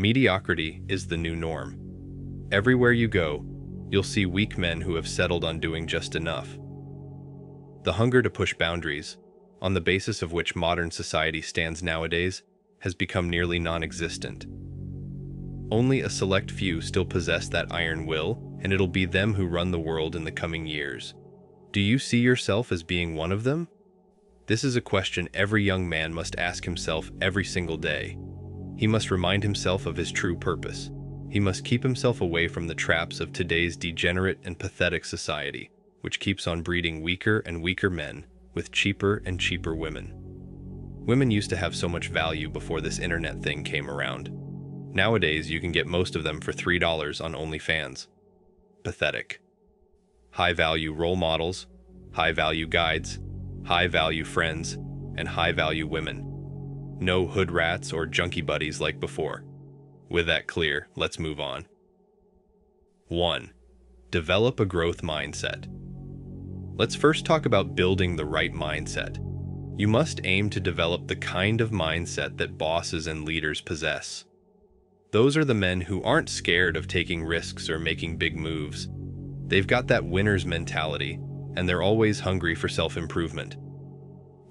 Mediocrity is the new norm. Everywhere you go, you'll see weak men who have settled on doing just enough. The hunger to push boundaries, on the basis of which modern society stands nowadays, has become nearly non-existent. Only a select few still possess that iron will, and it'll be them who run the world in the coming years. Do you see yourself as being one of them? This is a question every young man must ask himself every single day. He must remind himself of his true purpose. He must keep himself away from the traps of today's degenerate and pathetic society, which keeps on breeding weaker and weaker men with cheaper and cheaper women. Women used to have so much value before this internet thing came around. Nowadays, you can get most of them for $3 on OnlyFans. Pathetic. High-value role models, high-value guides, high-value friends, and high-value women no hood rats or junkie buddies like before. With that clear, let's move on. 1. Develop a growth mindset. Let's first talk about building the right mindset. You must aim to develop the kind of mindset that bosses and leaders possess. Those are the men who aren't scared of taking risks or making big moves. They've got that winner's mentality, and they're always hungry for self-improvement.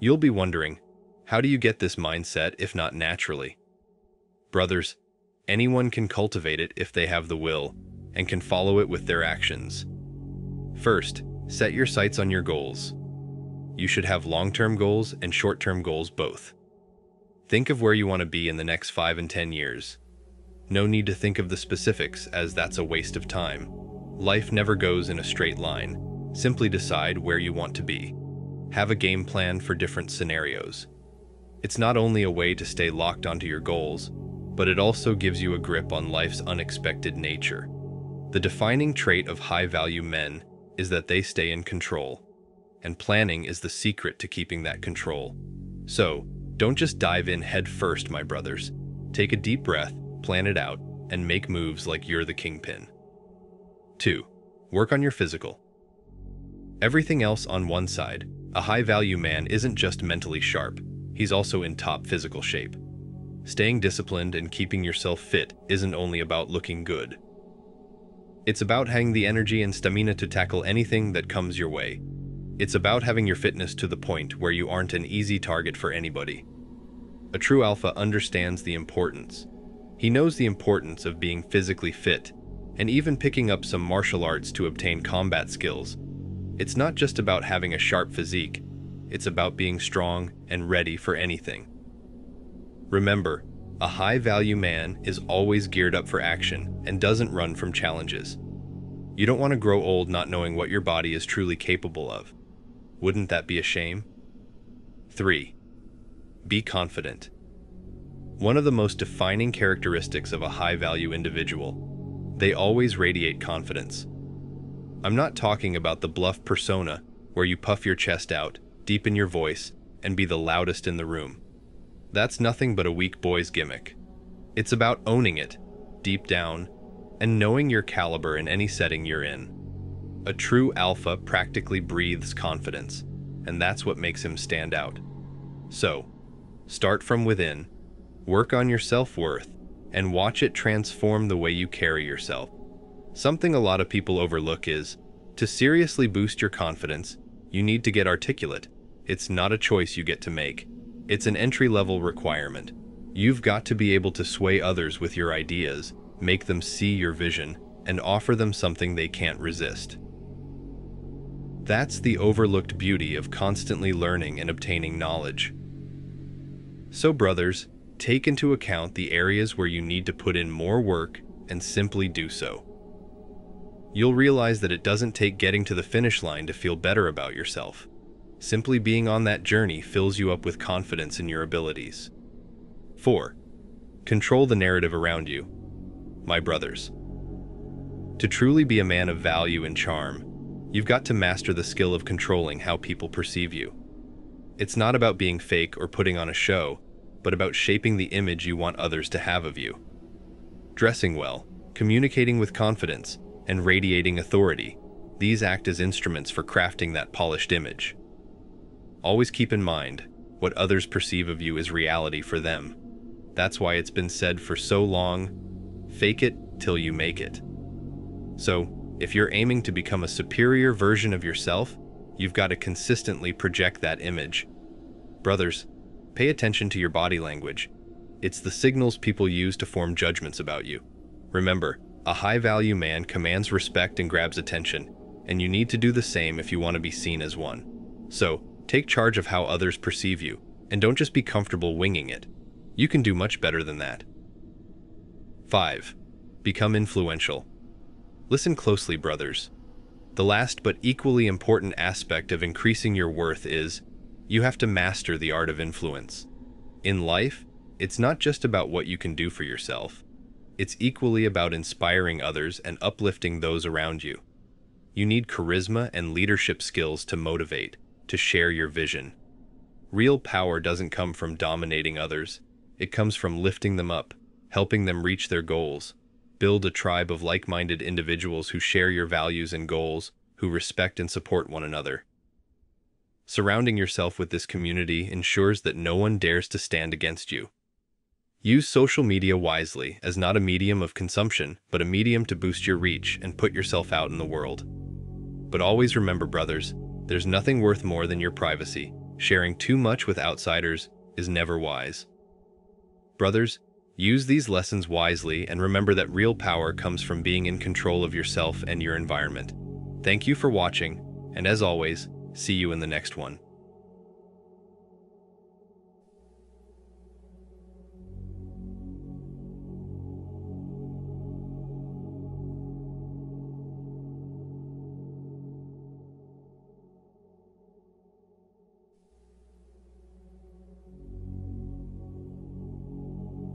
You'll be wondering, how do you get this mindset if not naturally? Brothers, anyone can cultivate it if they have the will and can follow it with their actions. First, set your sights on your goals. You should have long-term goals and short-term goals both. Think of where you want to be in the next 5 and 10 years. No need to think of the specifics as that's a waste of time. Life never goes in a straight line. Simply decide where you want to be. Have a game plan for different scenarios. It's not only a way to stay locked onto your goals, but it also gives you a grip on life's unexpected nature. The defining trait of high-value men is that they stay in control, and planning is the secret to keeping that control. So, don't just dive in head first, my brothers. Take a deep breath, plan it out, and make moves like you're the kingpin. 2. Work on your physical. Everything else on one side, a high-value man isn't just mentally sharp, he's also in top physical shape. Staying disciplined and keeping yourself fit isn't only about looking good. It's about having the energy and stamina to tackle anything that comes your way. It's about having your fitness to the point where you aren't an easy target for anybody. A true alpha understands the importance. He knows the importance of being physically fit and even picking up some martial arts to obtain combat skills. It's not just about having a sharp physique, it's about being strong and ready for anything. Remember, a high-value man is always geared up for action and doesn't run from challenges. You don't want to grow old not knowing what your body is truly capable of. Wouldn't that be a shame? 3. Be confident. One of the most defining characteristics of a high-value individual, they always radiate confidence. I'm not talking about the bluff persona where you puff your chest out deepen your voice, and be the loudest in the room. That's nothing but a weak boy's gimmick. It's about owning it, deep down, and knowing your caliber in any setting you're in. A true alpha practically breathes confidence, and that's what makes him stand out. So, start from within, work on your self-worth, and watch it transform the way you carry yourself. Something a lot of people overlook is, to seriously boost your confidence, you need to get articulate it's not a choice you get to make. It's an entry-level requirement. You've got to be able to sway others with your ideas, make them see your vision, and offer them something they can't resist. That's the overlooked beauty of constantly learning and obtaining knowledge. So brothers, take into account the areas where you need to put in more work and simply do so. You'll realize that it doesn't take getting to the finish line to feel better about yourself. Simply being on that journey fills you up with confidence in your abilities. 4. Control the narrative around you. My brothers. To truly be a man of value and charm, you've got to master the skill of controlling how people perceive you. It's not about being fake or putting on a show, but about shaping the image you want others to have of you. Dressing well, communicating with confidence, and radiating authority, these act as instruments for crafting that polished image. Always keep in mind, what others perceive of you is reality for them. That's why it's been said for so long, fake it till you make it. So, if you're aiming to become a superior version of yourself, you've got to consistently project that image. Brothers, pay attention to your body language. It's the signals people use to form judgments about you. Remember, a high-value man commands respect and grabs attention, and you need to do the same if you want to be seen as one. So, take charge of how others perceive you, and don't just be comfortable winging it. You can do much better than that. 5. Become influential. Listen closely, brothers. The last but equally important aspect of increasing your worth is you have to master the art of influence. In life, it's not just about what you can do for yourself. It's equally about inspiring others and uplifting those around you. You need charisma and leadership skills to motivate, to share your vision. Real power doesn't come from dominating others. It comes from lifting them up, helping them reach their goals. Build a tribe of like-minded individuals who share your values and goals, who respect and support one another. Surrounding yourself with this community ensures that no one dares to stand against you. Use social media wisely as not a medium of consumption, but a medium to boost your reach and put yourself out in the world. But always remember, brothers, there's nothing worth more than your privacy. Sharing too much with outsiders is never wise. Brothers, use these lessons wisely and remember that real power comes from being in control of yourself and your environment. Thank you for watching, and as always, see you in the next one.